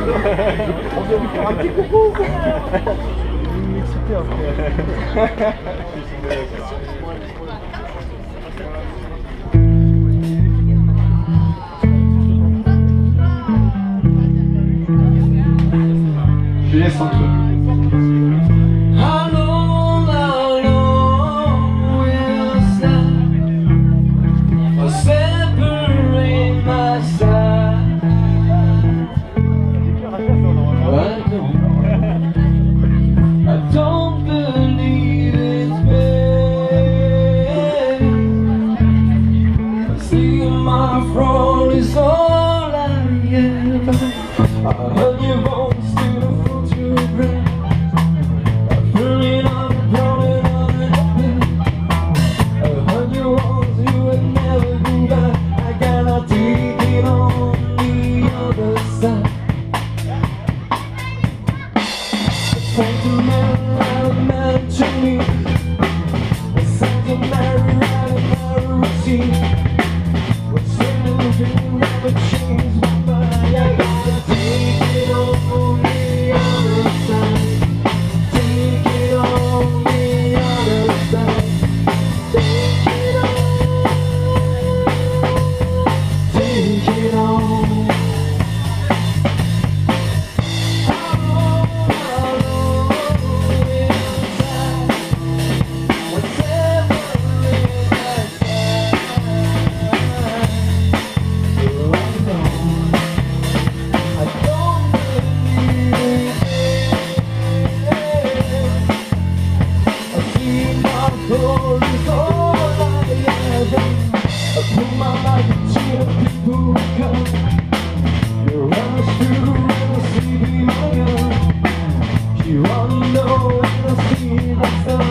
On vient lui faire un petit coucou Je laisse entre eux. Fraud is all I am. I heard your voice to the breath. Burning up, burning up and up. I heard your words, Put my life into the people who come you rush through and see my gun. You wanna know when I see the sun